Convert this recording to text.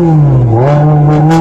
Oh,